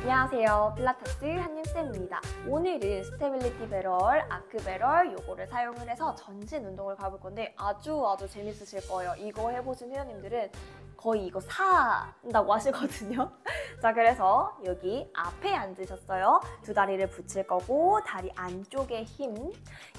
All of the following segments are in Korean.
안녕하세요. 필라테스 한윤쌤입니다. 오늘은 stability barrel, arc barrel 요거를 사용을 해서 전신 운동을 가볼 건데 아주 아주 재밌으실 거예요. 이거 해보신 회원님들은 거의 이거 산다고 하시거든요. 자, 그래서 여기 앞에 앉으셨어요. 두 다리를 붙일 거고 다리 안쪽에 힘,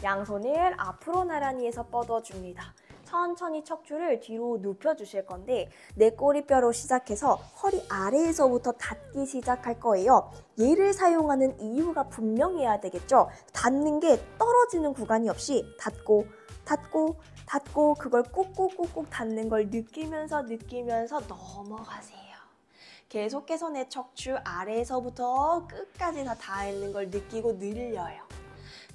양손을 앞으로 나란히 해서 뻗어줍니다. 천천히 척추를 뒤로 눕혀주실 건데 내 꼬리뼈로 시작해서 허리 아래에서부터 닿기 시작할 거예요. 얘를 사용하는 이유가 분명해야 되겠죠. 닿는 게 떨어지는 구간이 없이 닿고 닿고 닿고 그걸 꾹꾹꾹꾹 닿는 걸 느끼면서 느끼면서 넘어가세요. 계속해서 내 척추 아래에서부터 끝까지 다 닿는 걸 느끼고 늘려요.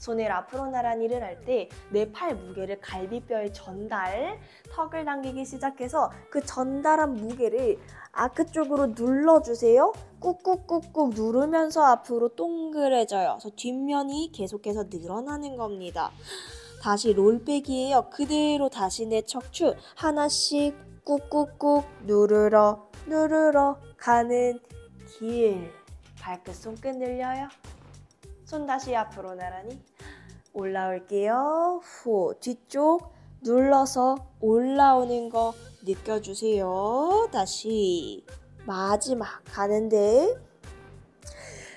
손을 앞으로 나란히를 할 때 내 팔 무게를 갈비뼈에 전달, 턱을 당기기 시작해서 그 전달한 무게를 아크 쪽으로 눌러주세요. 꾹꾹꾹꾹 누르면서 앞으로 동그래져요. 그래서 뒷면이 계속해서 늘어나는 겁니다. 다시 롤백이에요. 그대로 다시 내 척추 하나씩 꾹꾹꾹 누르러 누르러 가는 길. 발끝 손끝 늘려요. 손 다시 앞으로 나란히 올라올게요. 후 뒤쪽 눌러서 올라오는 거 느껴주세요. 다시 마지막 가는데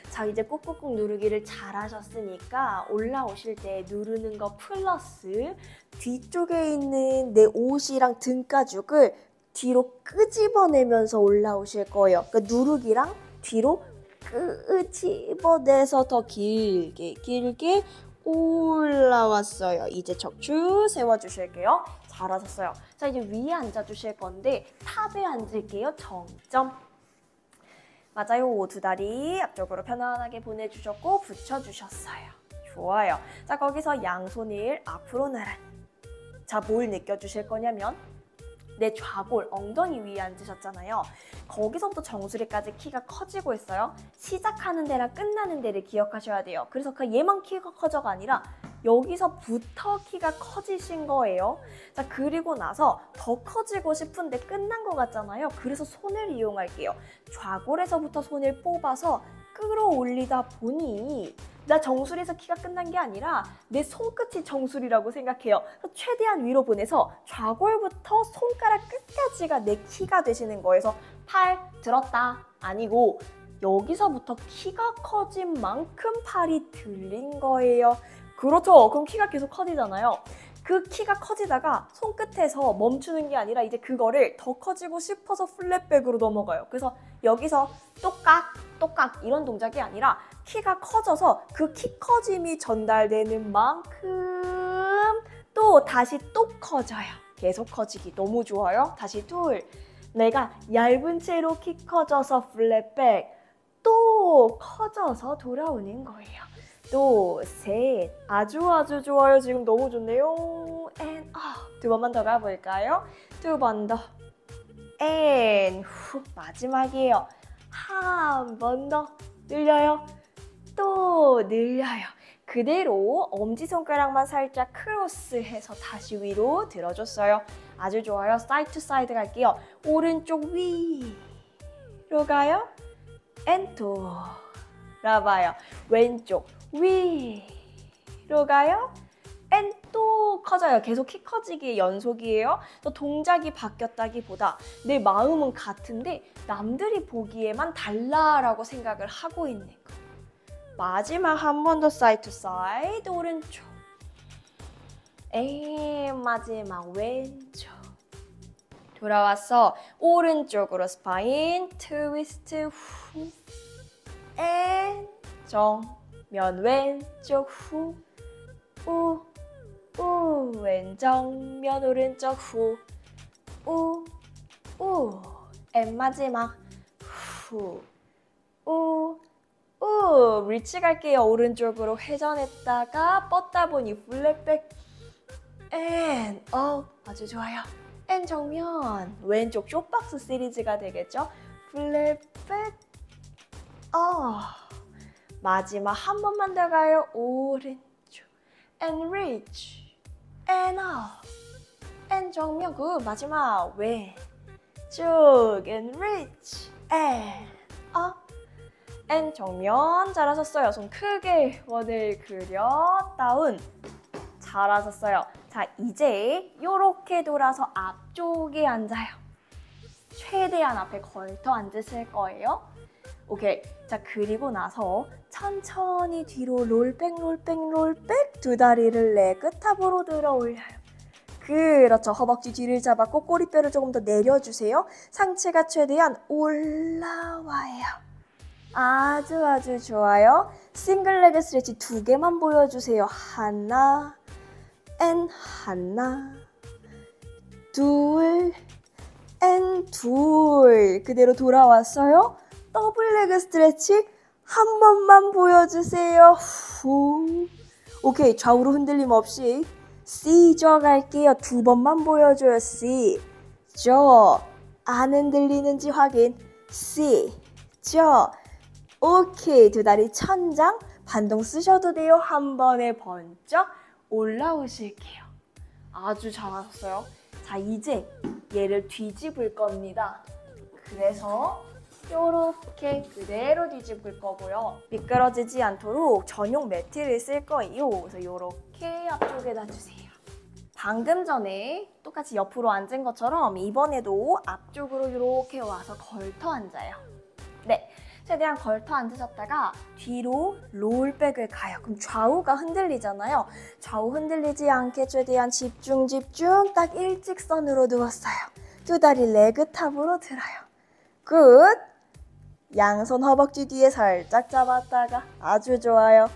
자 이제 꾹꾹꾹 누르기를 잘하셨으니까 올라오실 때 누르는 거 플러스 뒤쪽에 있는 내 옷이랑 등가죽을 뒤로 끄집어내면서 올라오실 거예요. 그러니까 누르기랑 뒤로 끄집어내서 더 길게 길게 올라왔어요. 이제 척추 세워주실게요. 잘하셨어요. 자 이제 위에 앉아주실 건데 탑에 앉을게요. 정점. 맞아요. 두 다리 앞쪽으로 편안하게 보내주셨고 붙여주셨어요. 좋아요. 자 거기서 양손을 앞으로 나란히. 자 뭘 느껴주실 거냐면 내 좌골, 엉덩이 위에 앉으셨잖아요. 거기서부터 정수리까지 키가 커지고 있어요. 시작하는 데랑 끝나는 데를 기억하셔야 돼요. 그래서 그 얘만 키가 커져가 아니라 여기서부터 키가 커지신 거예요. 자, 그리고 나서 더 커지고 싶은데 끝난 것 같잖아요. 그래서 손을 이용할게요. 좌골에서부터 손을 뽑아서 끌어올리다 보니 나 정수리에서 키가 끝난 게 아니라 내 손끝이 정수리라고 생각해요. 최대한 위로 보내서 좌골부터 손가락 끝까지가 내 키가 되시는 거예요. 팔 들었다 아니고 여기서부터 키가 커진 만큼 팔이 들린 거예요. 그렇죠. 그럼 키가 계속 커지잖아요. 그 키가 커지다가 손끝에서 멈추는 게 아니라 이제 그거를 더 커지고 싶어서 flat back으로 넘어가요. 그래서 여기서 똑깍 똑깍 이런 동작이 아니라 키가 커져서 그 키 커짐이 전달되는 만큼 또 다시 또 커져요. 계속 커지기 너무 좋아요. 다시 둘. 내가 얇은 채로 키 커져서 flat back 또 커져서 돌아오는 거예요. 또 셋. 아주 아주 좋아요. 지금 너무 좋네요. and 아, 두 번만 더 가볼까요? 두 번 더. and 후 마지막이에요. 한 번 더 늘려요. 또 늘려요. 그대로 엄지손가락만 살짝 크로스해서 다시 위로 들어줬어요. 아주 좋아요. Side to side 갈게요. 오른쪽 위로 가요. And 돌아와요. 왼쪽 위로 가요. And 또 커져요. 계속 키 커지기 연속이에요. 또 동작이 바뀌었다기보다 내 마음은 같은데 남들이 보기에만 달라라고 생각을 하고 있는 거. 마지막 한 번 더 side to side 오른쪽. 에 마지막 왼쪽. 돌아와서 오른쪽으로 spine twist 후. And 정면 왼쪽 후. 우. 우. And 정면 오른쪽 후. 우. 우. And 마지막 후. 우. 우. Reach 갈게요. 오른쪽으로 회전했다가 뻗다 보니 flat back and. up, 아주 좋아요. And 정면. 왼쪽 short box 시리즈가 되겠죠? Flat back up. 마지막 한 번만 더 가요. 오른쪽. and reach. and up. and 정면 그 마지막 왼쪽 and reach. and up and 정면 잘하셨어요. 손 크게 원을 그려 down 잘하셨어요. 자 이제 이렇게 돌아서 앞쪽에 앉아요. 최대한 앞에 걸터 앉으실 거예요. 오케이. 자 그리고 나서 천천히 뒤로 roll back roll back roll back 두 다리를 leg top으로 들어 올려요. 그렇죠. 허벅지 뒤를 잡았고 꼬리뼈를 조금 더 내려주세요. 상체가 최대한 올라와요. 아주 아주 좋아요. Single leg stretch 두 개만 보여주세요. 하나, and 하나, 둘, and 둘. 그대로 돌아왔어요. Double leg stretch 한 번만 보여주세요. 후. 오케이, 좌우로 흔들림 없이 C저 갈게요. 두 번만 보여줘요. C. 저. 안 흔들리는지 확인. C. 저. 오케이. 두 다리 천장. 반동 쓰셔도 돼요. 한 번에 번쩍 올라오실게요. 아주 잘하셨어요. 자, 이제 얘를 뒤집을 겁니다. 그래서 이렇게 그대로 뒤집을 거고요. 미끄러지지 않도록 전용 매트를 쓸 거예요. 그래서 이렇게 앞쪽에다 주세요. 방금 전에 똑같이 옆으로 앉은 것처럼 이번에도 앞쪽으로 이렇게 와서 걸터 앉아요. 네, 최대한 걸터 앉으셨다가 뒤로 roll back을 가요. 그럼 좌우가 흔들리잖아요. 좌우 흔들리지 않게 최대한 집중 집중 딱 일직선으로 누웠어요. 두 다리 leg top으로 들어요. Good! 양손 허벅지 뒤에 살짝 잡았다가 아주 좋아요.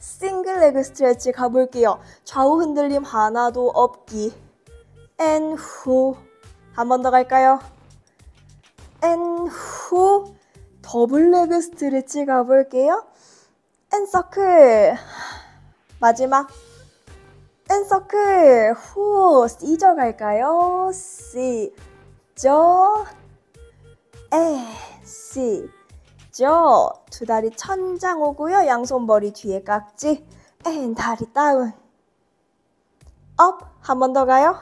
Single leg stretch 가볼게요. 좌우 흔들림 하나도 없기. And 후. 한 번 더 갈까요? And 후. Double leg stretch 가볼게요. And circle. 마지막. And circle. 후. C저 갈까요? C. 저. 에. C. 죠. 두 다리 천장 오고요. 양손 머리 뒤에 깍지. And 다리 down. Up. 한 번 더 가요.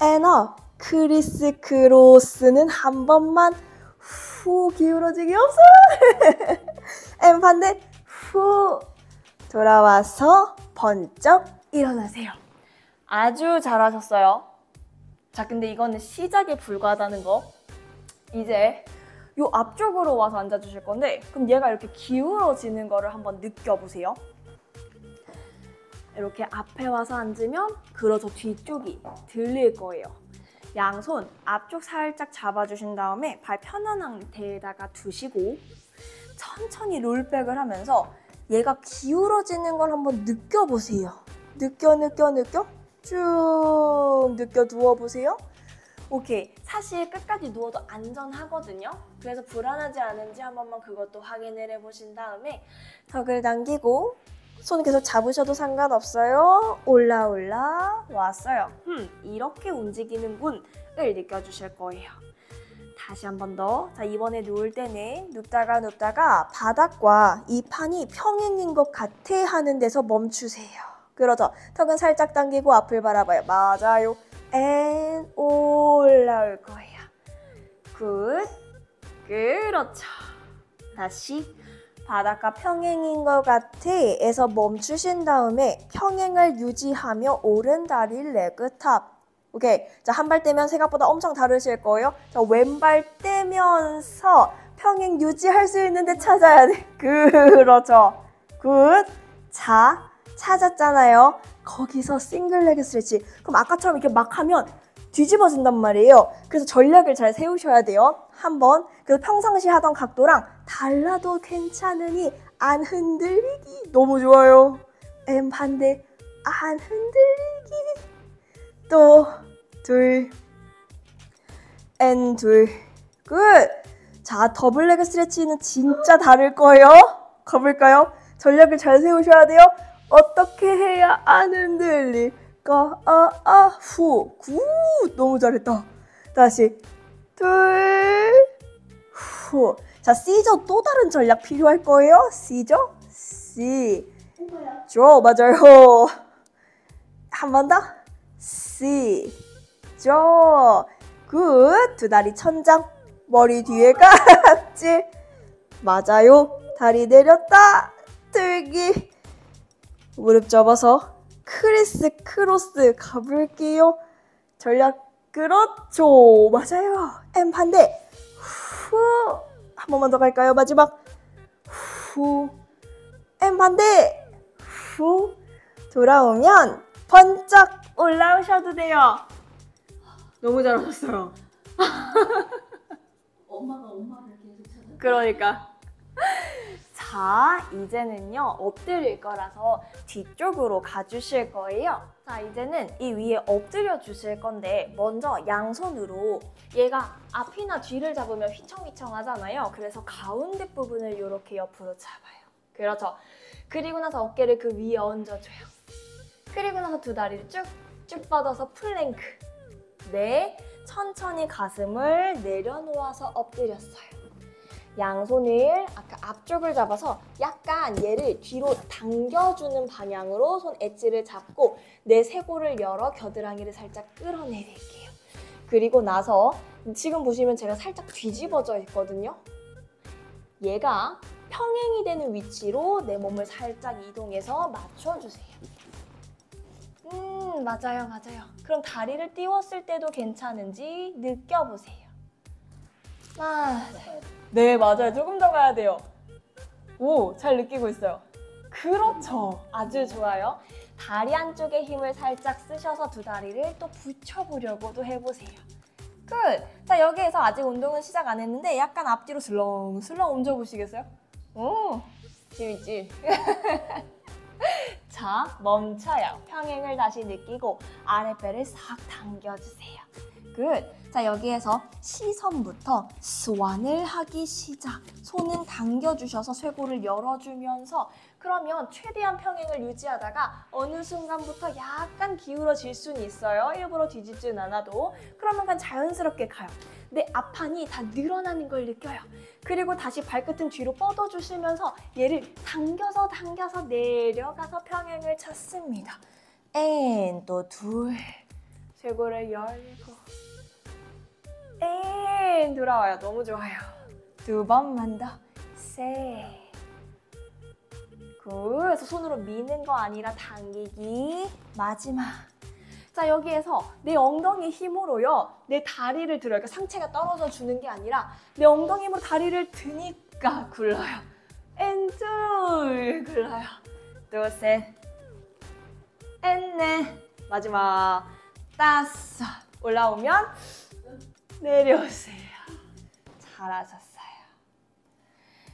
And up. Criss cross는 한 번만 후 기울어지기 없어. And 반대 후 돌아와서 번쩍 일어나세요. 아주 잘하셨어요. 자, 근데 이거는 시작에 불과하다는 거. 이제 요 앞쪽으로 와서 앉아주실 건데 그럼 얘가 이렇게 기울어지는 거를 한번 느껴보세요. 이렇게 앞에 와서 앉으면 그러죠 뒤쪽이 들릴 거예요. 양손 앞쪽 살짝 잡아주신 다음에 발 편안한 상태에다가 두시고 천천히 롤백을 하면서 얘가 기울어지는 걸 한번 느껴보세요. 느껴 느껴 느껴 쭉 느껴 두어보세요. 오케이. 사실 끝까지 누워도 안전하거든요. 그래서 불안하지 않은지 한 번만 그것도 확인을 해보신 다음에 턱을 당기고 손 계속 잡으셔도 상관없어요. 올라 올라 왔어요. 음, 이렇게 움직이는군을 느껴주실 거예요. 다시 한 번 더. 자, 이번에 누울 때는 눕다가 눕다가 바닥과 이 판이 평행인 것 같아 하는 데서 멈추세요. 그러죠. 턱은 살짝 당기고 앞을 바라봐요. 맞아요. And 올라올 거예요. Good. 그렇죠. 다시 바닥과 평행인 것 같아 에서 멈추신 다음에 평행을 유지하며 오른 다리 leg top. 오케이. 자, 한 발 떼면 생각보다 엄청 다르실 거예요. 자, 왼발 떼면서 평행 유지할 수 있는데 찾아야 돼. 그렇죠. Good. 자, 찾았잖아요. 거기서 single leg stretch. 그럼 아까처럼 이렇게 막 하면 뒤집어진단 말이에요. 그래서 전략을 잘 세우셔야 돼요. 한번. 그래서 평상시 하던 각도랑 달라도 괜찮으니 안 흔들리기. 너무 좋아요. 엠 반대. 안 흔들리기. 또 둘. And 둘. 끝. 자, double leg stretch는 진짜 다를 거예요. 가볼까요? 전략을 잘 세우셔야 돼요. 어떻게 해야 안 흔들릴까? 아, 아, 후. Good! 너무 잘했다. 다시. 둘, 후. 자, C죠. 또 다른 전략 필요할 거예요. C죠? C. 죠, 맞아요. 한 번 더. C. 죠. good. 두 다리 천장. 머리 뒤에 깍지. 맞아요. 다리 내렸다. 들기. 무릎 접어서 criss cross 가볼게요. 전략 그렇죠. 맞아요. and 반대. 후. 한 번만 더 갈까요? 마지막. 후. and 반대. 후. 돌아오면 번쩍 올라오셔도 돼요. 너무 잘하셨어요. 엄마가 엄마를 계속 찾아. 그러니까. 자, 이제는요, 엎드릴 거라서 뒤쪽으로 가주실 거예요. 자, 이제는 이 위에 엎드려 주실 건데, 먼저 양손으로 얘가 앞이나 뒤를 잡으면 휘청휘청 하잖아요. 그래서 가운데 부분을 이렇게 옆으로 잡아요. 그렇죠. 그리고 나서 어깨를 그 위에 얹어줘요. 그리고 나서 두 다리를 쭉쭉 뻗어서 플랭크. 네, 천천히 가슴을 내려놓아서 엎드렸어요. 양손을 아까 앞쪽을 잡아서 약간 얘를 뒤로 당겨주는 방향으로 손 엣지를 잡고 내 쇄골을 열어 겨드랑이를 살짝 끌어내릴게요. 그리고 나서 지금 보시면 제가 살짝 뒤집어져 있거든요. 얘가 평행이 되는 위치로 내 몸을 살짝 이동해서 맞춰주세요. 음, 맞아요, 맞아요. 그럼 다리를 띄웠을 때도 괜찮은지 느껴보세요. 아, 네, 맞아요. 조금 더 가야 돼요. 오, 잘 느끼고 있어요. 그렇죠. 아주 좋아요. 다리 한쪽에 힘을 살짝 쓰셔서 두 다리를 또 붙여보려고도 해보세요. 끝! 자, 여기에서 아직 운동은 시작 안 했는데 약간 앞뒤로 슬렁슬렁 옮겨보시겠어요? 오, 재밌지? 자, 멈춰요. 평행을 다시 느끼고 아랫배를 싹 당겨주세요. good. 자, 여기에서 시선부터 swan을 하기 시작. 손은 당겨주셔서 쇄골을 열어주면서 그러면 최대한 평행을 유지하다가 어느 순간부터 약간 기울어질 수는 있어요. 일부러 뒤집진 않아도. 그러면 그냥 자연스럽게 가요. 내 앞판이 다 늘어나는 걸 느껴요. 그리고 다시 발끝은 뒤로 뻗어주시면서 얘를 당겨서 당겨서 내려가서 평행을 찾습니다. and, 또 둘. 쇄골을 열고. and, 돌아와요. 너무 좋아요. 두 번만 더. 셋. good. 그래서 손으로 미는 거 아니라 당기기. 마지막. 자, 여기에서 내 엉덩이 힘으로요. 내 다리를 들어요. 그러니까 상체가 떨어져 주는 게 아니라 내 엉덩이 힘으로 다리를 드니까 굴러요. 앤둘 굴러요. 또 셋. 앤넷. 마지막. 다섯. 올라오면 내려오세요. 잘하셨어요.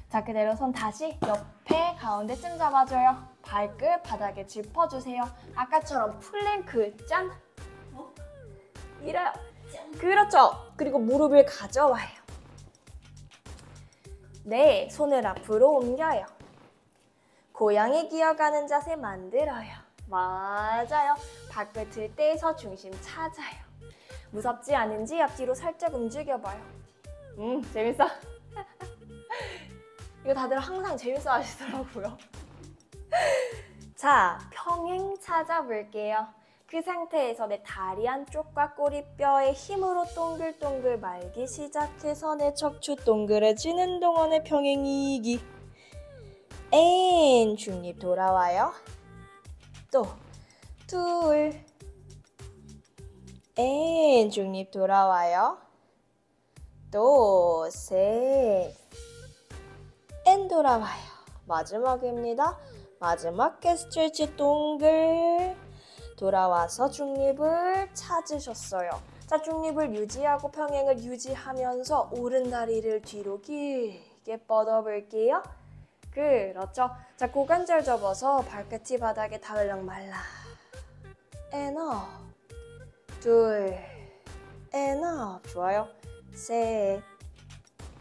자, 그대로 손 다시 옆에 가운데쯤 잡아줘요. 발끝 바닥에 짚어주세요. 아까처럼 플랭크 짠. 어? 밀어요. 그렇죠. 그리고 무릎을 가져와요. 네, 손을 앞으로 옮겨요. 고양이 기어가는 자세 만들어요. 맞아요. 발끝을 떼서 중심 찾아요. 무섭지 않은지 앞뒤로 살짝 움직여봐요. 음, 재밌어? 이거 다들 항상 재밌어 하시더라고요. 자, 평행 찾아볼게요. 그 상태에서 내 다리 안쪽과 꼬리뼈에 힘으로 동글동글 말기 시작해서 내 척추 동그래지는 동안의 평행이기. and 중립 돌아와요. 또 둘. and 중립 돌아와요. 또 셋. and 돌아와요. 마지막입니다. 마지막 cat stretch 동글. 돌아와서 중립을 찾으셨어요. 자, 중립을 유지하고 평행을 유지하면서 오른 다리를 뒤로 길게 뻗어볼게요. 그렇죠. 자, 고관절 접어서 발끝이 바닥에 닿을랑 말랑. 에너. 둘. 에너. 좋아요. 셋.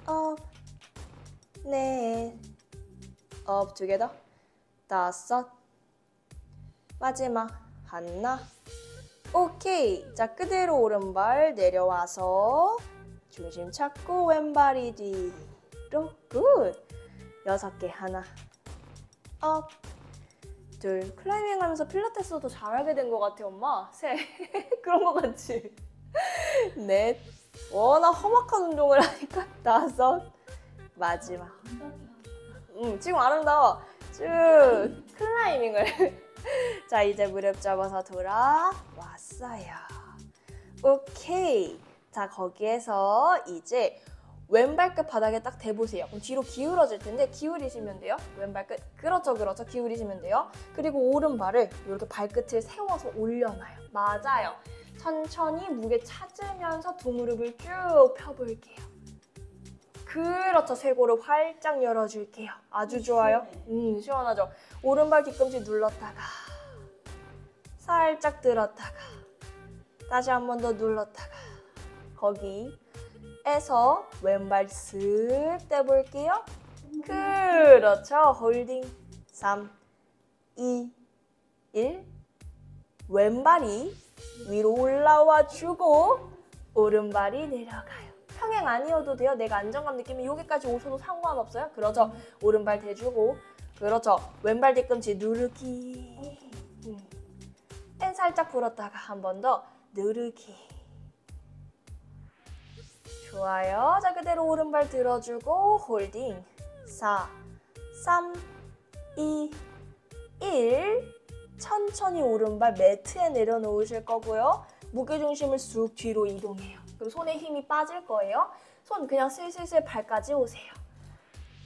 up. 넷. up. 두개 더. 다섯. 마지막. 하나. 오케이. 자, 그대로 오른발 내려와서 중심 찾고 왼발이 뒤로. good. 여섯 개 하나. up. 둘. 클라이밍 하면서 필라테스도 잘하게 된 것 같아, 엄마. 셋. 그런 것 같지? 넷. 워낙 험악한 운동을 하니까 다섯. 마지막. 음, 지금 아름다워. 쭉 클라이밍을. 자, 이제 무릎 접어서 돌아왔어요. 오케이. 자, 거기에서 이제 왼발끝 바닥에 딱 대보세요. 그럼 뒤로 기울어질 텐데 기울이시면 돼요. 왼발끝. 그렇죠, 그렇죠. 기울이시면 돼요. 그리고 오른발을 이렇게 발끝을 세워서 올려놔요. 맞아요. 천천히 무게 찾으면서 두 무릎을 쭉 펴볼게요. 그렇죠. 쇄골을 활짝 열어줄게요. 아주 좋아요. 음, 시원하죠. 오른발 뒤꿈치 눌렀다가 살짝 들었다가 다시 한 번 더 눌렀다가 거기 에서 왼발 쓱 떼볼게요. 그렇죠. 홀딩 3, 2, 1 왼발이 위로 올라와 주고 오른발이 내려가요. 평행 아니어도 돼요. 내가 안정감 느끼면 여기까지 오셔도 상관없어요. 그렇죠. 오른발 대주고 그렇죠. 왼발 뒤꿈치 누르기. 음. 펜 살짝 불었다가 한 번 더 누르기. 좋아요. 자, 그대로 오른발 들어주고 홀딩. 4, 3, 2, 1. 천천히 오른발 매트에 내려놓으실 거고요. 무게중심을 쑥 뒤로 이동해요. 그럼 손에 힘이 빠질 거예요. 손 그냥 슬슬슬 발까지 오세요.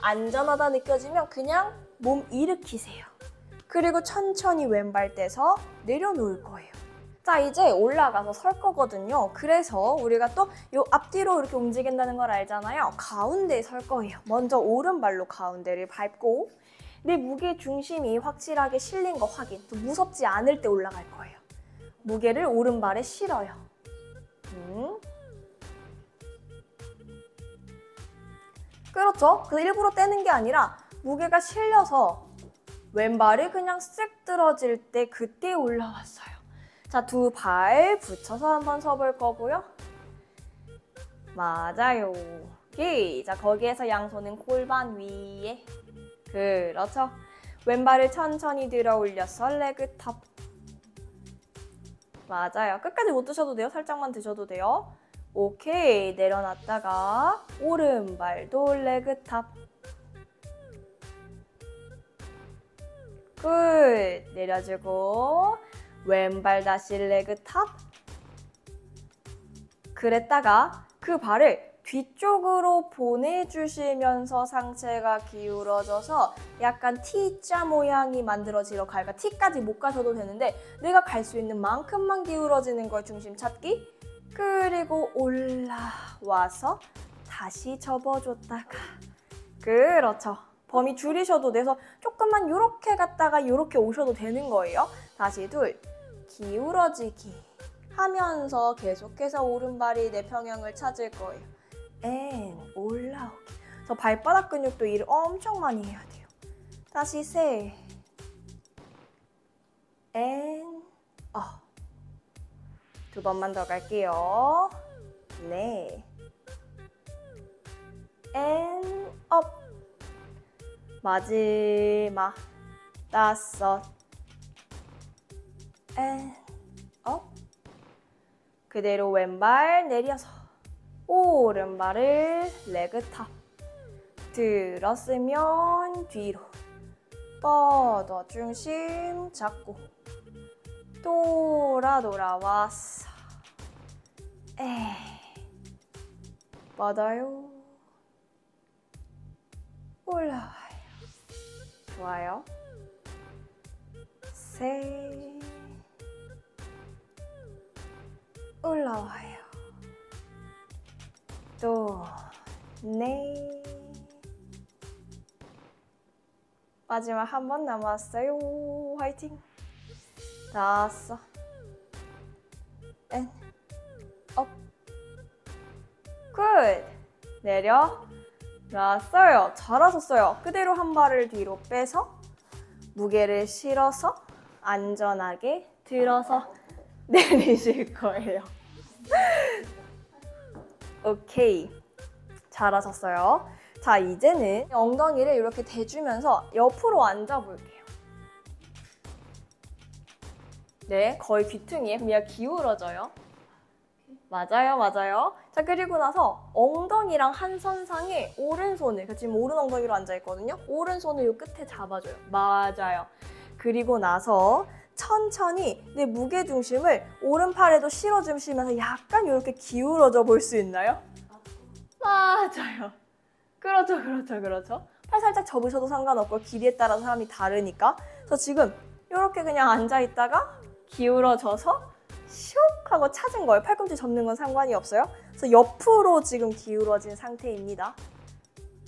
안전하다 느껴지면 그냥 몸 일으키세요. 그리고 천천히 왼발 떼서 내려놓을 거예요. 자, 이제 올라가서 설 거거든요. 그래서 우리가 또요 앞뒤로 이렇게 움직인다는 걸 알잖아요. 가운데에 설 거예요. 먼저 오른발로 가운데를 밟고 내 무게 중심이 확실하게 실린 거 확인. 또 무섭지 않을 때 올라갈 거예요. 무게를 오른발에 실어요. 음. 그렇죠. 그 일부러 떼는 게 아니라 무게가 실려서 왼발이 그냥 쓱 들어질 때 그때 올라왔어요. 자, 두 발 붙여서 한번 서볼 거고요. 맞아요. 자, 거기에서 양손은 골반 위에. 그렇죠. 왼발을 천천히 들어 올려서 leg top. 맞아요. 끝까지 못 드셔도 돼요. 살짝만 드셔도 돼요. 오케이. 내려놨다가 오른발도 leg top. good. 내려주고 왼발 다시 leg top. 그랬다가 그 발을 뒤쪽으로 보내주시면서 상체가 기울어져서 약간 T자 모양이 만들어지러 갈까 T까지 못 가셔도 되는데 내가 갈 수 있는 만큼만 기울어지는 걸 중심 찾기. 그리고 올라와서 다시 접어줬다가 그렇죠. 범위 줄이셔도 돼서 조금만 이렇게 갔다가 이렇게 오셔도 되는 거예요 다시 둘 기울어지기 하면서 계속해서 오른발이 내 평형을 찾을 거예요 and 올라오기. 저 발바닥 근육도 일을 엄청 많이 해야 돼요. 다시 셋. 앤 어. 두 번만 더 갈게요. 네. 앤 업. 마지막 다섯. 앤 업. 그대로 왼발 내려서 오른발을 레그탑 들었으면 뒤로. 뻗어 중심 잡고. 돌아 돌아왔어. 에 뻗어요. 올라와요. 좋아요. 세 올라와요 또, 네. 마지막 한 번 남았어요. 화이팅. 다섯. and. up. good. 내려. 놨어요. 잘하셨어요. 그대로 한 발을 뒤로 빼서 무게를 실어서 안전하게 들어서 내리실 거예요. 오케이. 잘하셨어요. 자, 이제는 엉덩이를 이렇게 대주면서 옆으로 앉아볼게요. 네, 거의 귀퉁이에 그냥 기울어져요. 맞아요, 맞아요. 자, 그리고 나서 엉덩이랑 한 선상에 오른손을, 그 지금 오른 엉덩이로 앉아있거든요. 오른손을 요 끝에 잡아줘요. 맞아요. 그리고 나서 천천히 내 무게 중심을 오른팔에도 실어주시면서 약간 이렇게 기울어져 볼 수 있나요? 맞아요. 그렇죠, 그렇죠, 그렇죠. 팔 살짝 접으셔도 상관없고 길이에 따라 사람이 다르니까. 그래서 지금 이렇게 그냥 앉아 있다가 기울어져서 슉 하고 찾은 거예요. 팔꿈치 접는 건 상관이 없어요. 그래서 옆으로 지금 기울어진 상태입니다.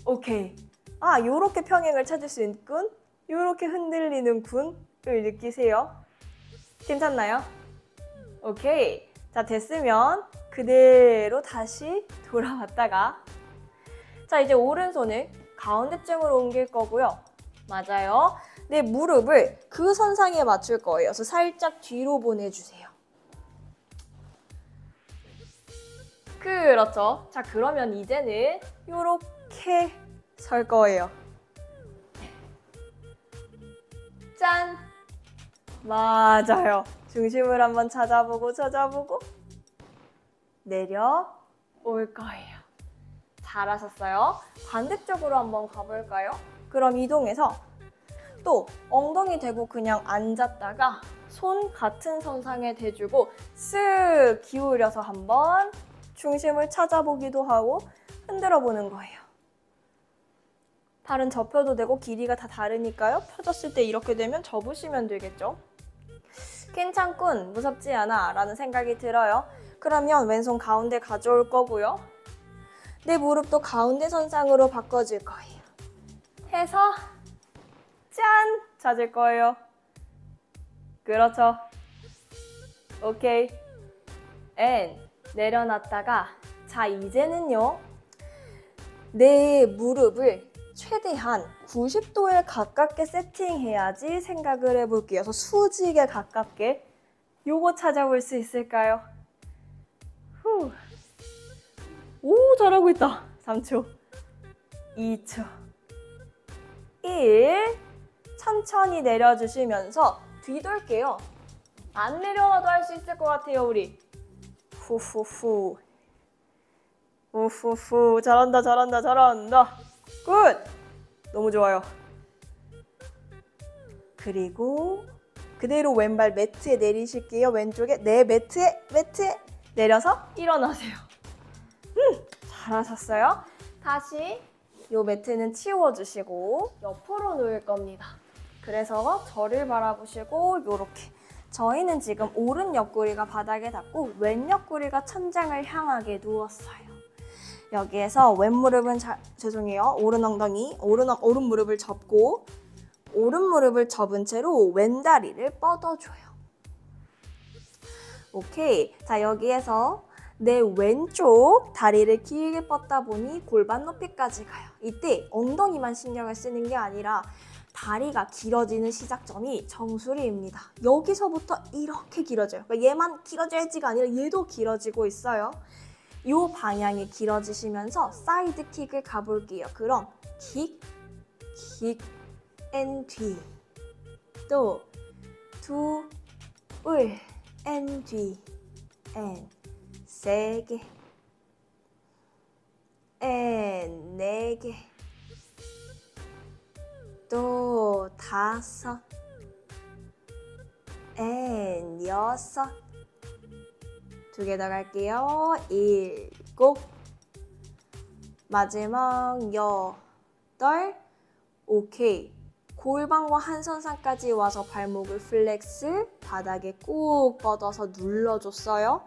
오케이. 아, 요렇게 평행을 찾을 수 있군. 요렇게 흔들리는 군을 느끼세요. 괜찮나요? 오케이. 자, 됐으면 그대로 다시 돌아왔다가 자, 이제 오른손을 가운데쯤으로 옮길 거고요. 맞아요. 내 무릎을 그 선상에 맞출 거예요. 그래서 살짝 뒤로 보내주세요. 그렇죠. 자, 그러면 이제는 이렇게 설 거예요. 짠! 맞아요. 중심을 한번 찾아보고 찾아보고 내려올 거예요. 잘하셨어요. 반대쪽으로 한번 가볼까요? 그럼 이동해서 또 엉덩이 대고 그냥 앉았다가 손 같은 선상에 대주고 쓱 기울여서 한번 중심을 찾아보기도 하고 흔들어 보는 거예요. 팔은 접혀도 되고 길이가 다 다르니까요. 펴졌을 때 이렇게 되면 접으시면 되겠죠. 괜찮군, 무섭지 않아 라는 생각이 들어요. 그러면 왼손 가운데 가져올 거고요. 내 무릎도 가운데 선상으로 바꿔줄 거예요. 해서 짠! 찾을 거예요. 그렇죠. 오케이. and 내려놨다가 자 이제는요. 내 무릎을 최대한 90도에 가깝게 세팅해야지 생각을 해볼게요. 그래서 수직에 가깝게 요거 찾아볼 수 있을까요? 후. 오, 잘하고 있다. 3초, 2초, 1. 천천히 내려주시면서 뒤돌게요. 안 내려와도 할 수 있을 것 같아요, 우리. 후후후. 후후후. 잘한다, 잘한다, 잘한다. Good! 너무 좋아요. 그리고 그대로 왼발 매트에 내리실게요. 왼쪽에 네 매트에 매트에 내려서 일어나세요. 음, 잘하셨어요. 다시 이 매트는 치워주시고 옆으로 누울 겁니다. 그래서 저를 바라보시고 이렇게 저희는 지금 오른 옆구리가 바닥에 닿고 왼 옆구리가 천장을 향하게 누웠어요. 여기에서 왼 무릎은 자, 죄송해요. 오른 엉덩이, 오른, 오른 무릎을 접고 오른 무릎을 접은 채로 왼 다리를 뻗어줘요. 오케이. 자, 여기에서 내 왼쪽 다리를 길게 뻗다 보니 골반 높이까지 가요. 이때 엉덩이만 신경을 쓰는 게 아니라 다리가 길어지는 시작점이 정수리입니다. 여기서부터 이렇게 길어져요. 그러니까 얘만 길어져야지가 아니라 얘도 길어지고 있어요. 이 방향이 길어지시면서 사이드 킥을 가볼게요. 그럼 킥, 킥, and 뒤. 또 두, 울, 앤 뒤, 앤. 세 개, And, 네 개. 또 다섯, and, 여섯. 두 개 더 갈게요. 일곱. 마지막 여덟. 오케이. 골반과 한선상까지 와서 발목을 flex, 바닥에 꾹 뻗어서 눌러줬어요.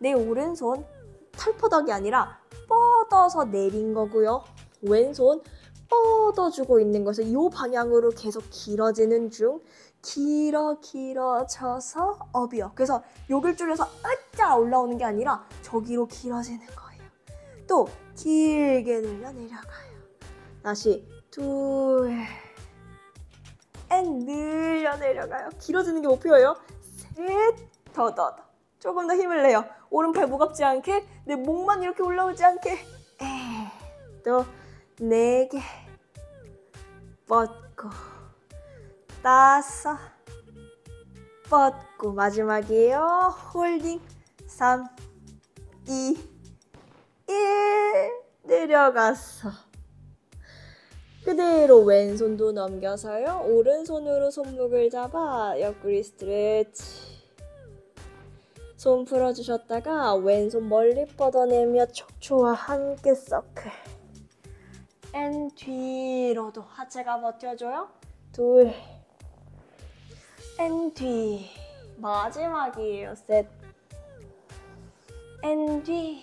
내 오른손 털퍼덕이 아니라 뻗어서 내린 거고요. 왼손 뻗어주고 있는 것을 이 방향으로 계속 길어지는 중 길어 길어져서 up이요. 그래서 요길 줄여서 으짜 올라오는 게 아니라 저기로 길어지는 거예요. 또 길게 늘려 내려가요. 다시 둘, and 늘려 내려가요. 길어지는 게 목표예요. 셋, 더, 더, 더. 조금 더 힘을 내요. 오른팔 무겁지 않게, 내 목만 이렇게 올라오지 않게. 에, 또, 네 개. 뻗고. 다섯. 뻗고. 마지막이에요. 홀딩. 3, 2, 1 내려갔어. 그대로 왼손도 넘겨서요. 오른손으로 손목을 잡아 옆구리 stretch. 손 풀어주셨다가 왼손 멀리 뻗어내며 척추와 함께 circle. And 뒤로도 하체가 버텨줘요. 둘. And 뒤. 마지막이에요. 셋. And 뒤.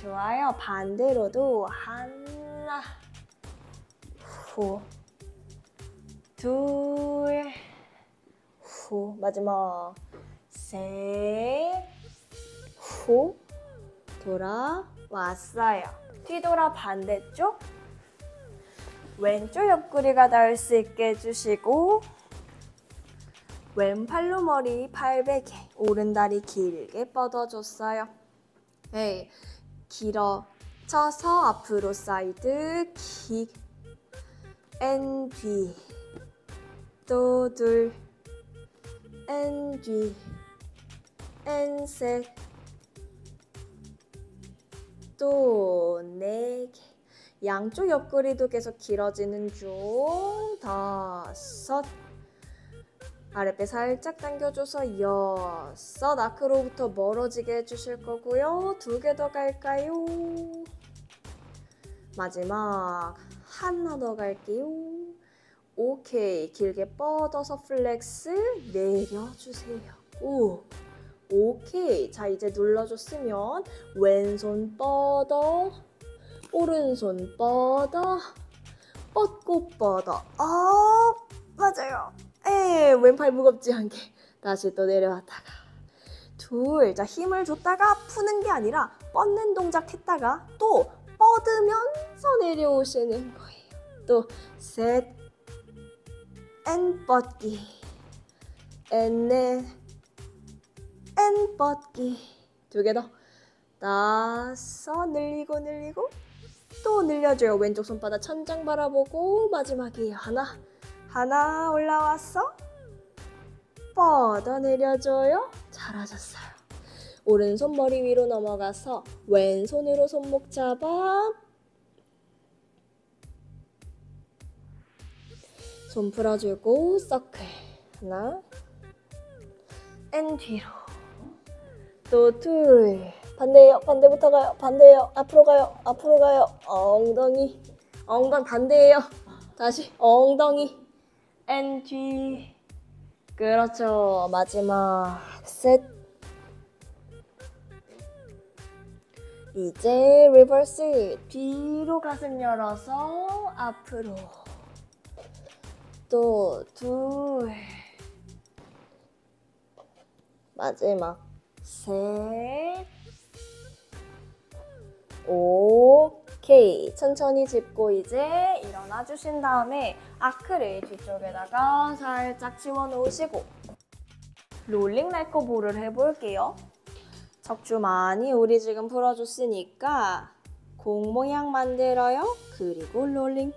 좋아요. 반대로도 하나. 후. 둘. 후. 마지막. 셋. 후. 돌아왔어요. 뒤돌아 반대쪽. 왼쪽 옆구리가 닿을 수 있게 해주시고 왼팔로 머리 팔 베개 오른다리 길게 뻗어줬어요. 네, 길어져서 앞으로 사이드 킥, 앤 뒤, 또 둘, 앤 뒤, 앤 셋, 또 네 개. 양쪽 옆구리도 계속 길어지는 중. 다섯 아랫배 살짝 당겨줘서 여섯 바닥으로부터 멀어지게 해주실 거고요. 두 개 더 갈까요? 마지막 하나 더 갈게요. 오케이. 길게 뻗어서 flex 내려주세요. 오. 오케이. 자 이제 눌러줬으면 왼손 뻗어 오른손 뻗어 뻗고 뻗어. 아 맞아요 에 왼팔 무겁지 않게 다시 또 내려왔다가 둘 자 힘을 줬다가 푸는 게 아니라 뻗는 동작 했다가 또 뻗으면서 내려오시는 거예요 또 셋 앤 뻗기 앤넷 앤 뻗기 두 개더 다섯 늘리고 늘리고 또 늘려줘요. 왼쪽 손바닥 천장 바라보고 마지막이에요. 하나, 하나 올라왔어. 뻗어 내려줘요. 잘하셨어요. 오른손 머리 위로 넘어가서 왼손으로 손목 잡아 손 풀어주고 서클 하나 and 뒤로 또 둘 반대예요. 반대부터 가요. 반대예요. 앞으로 가요. 앞으로 가요. 엉덩이. 엉덩 반대예요. 다시 엉덩이. And 뒤. 그렇죠. 마지막 셋. 이제 리버스 뒤로 가슴 열어서 앞으로 또 둘 마지막 셋 오 케이 천천히 짚고 이제 일어나 주신 다음에 아크를 뒤쪽에다가 살짝 집어넣으시고 롤링 날코볼을 해볼게요 척추 많이 우리 지금 풀어줬으니까 공 모양 만들어요 그리고 롤링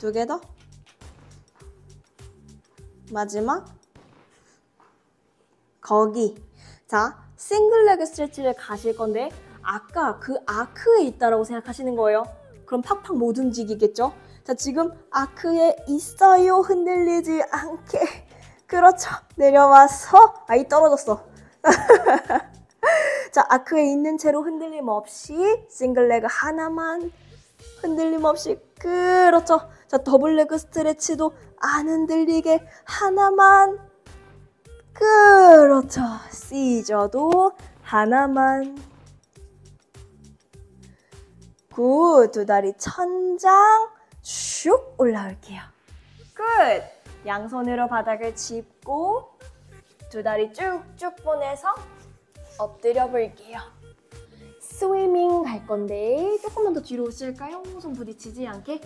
두 개 더. 마지막. 거기. 자, single leg stretch를 가실 건데 아까 그 아크에 있다라고 생각하시는 거예요. 그럼 팍팍 못 움직이겠죠? 자, 지금 아크에 있어요. 흔들리지 않게. 그렇죠. 내려와서 아이 떨어졌어. 자, 아크에 있는 채로 흔들림 없이 single leg 하나만 흔들림 없이 그렇죠. 자, double leg stretch도 안 흔들리게 하나만 그렇죠. scissor도 하나만 good. 두 다리 천장 슉 올라올게요. 끝. 양손으로 바닥을 짚고 두 다리 쭉쭉 보내서 엎드려 볼게요. swimming 갈 건데 조금만 더 뒤로 오실까요? 손 부딪히지 않게.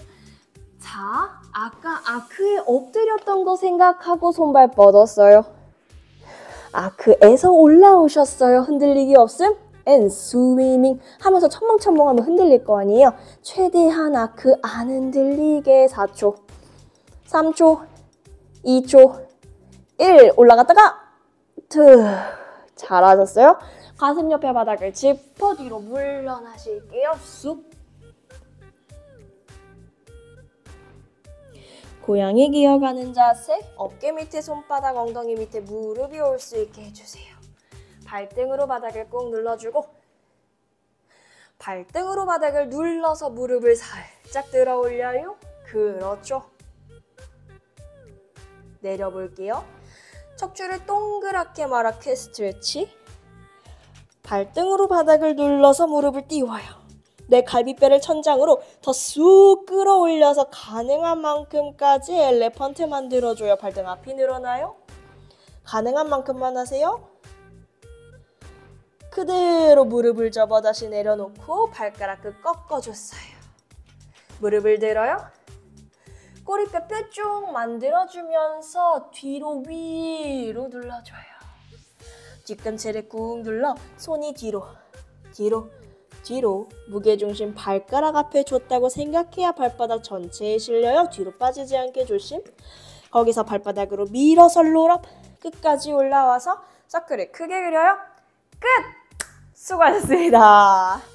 자, 아까 아크에 엎드렸던 거 생각하고 손발 뻗었어요. arc에서 올라오셨어요. 흔들리기 없음? and swimming 하면서 첨벙첨벙하면 흔들릴 거 아니에요. 최대한 arc 안 흔들리게 4초. 3초, 2초, 1 올라갔다가 투 잘하셨어요. 가슴 옆에 바닥을 짚어 뒤로 물러나실게요. 쑥 고양이 기어가는 자세 어깨 밑에 손바닥 엉덩이 밑에 무릎이 올 수 있게 해주세요. 발등으로 바닥을 꾹 눌러주고 발등으로 바닥을 눌러서 무릎을 살짝 들어 올려요. 그렇죠. 내려볼게요. 척추를 동그랗게 마랗게 스트레치. 발등으로 바닥을 눌러서 무릎을 띄워요. 내 갈비뼈를 천장으로 더 쑥 끌어올려서 가능한 만큼까지 엘레펀트 만들어줘요. 발등 앞이 늘어나요. 가능한 만큼만 하세요. 그대로 무릎을 접어 다시 내려놓고 발가락 끝 꺾어줬어요. 무릎을 들어요. 꼬리뼈 뼈쭉 만들어주면서 뒤로 위로 눌러줘요. 뒤꿈치를 꾹 눌러 손이 뒤로, 뒤로, 뒤로 무게중심 발가락 앞에 줬다고 생각해야 발바닥 전체에 실려요. 뒤로 빠지지 않게 조심. 거기서 발바닥으로 밀어서 롤업 끝까지 올라와서 서클을 크게 그려요. 끝! 수고하셨습니다.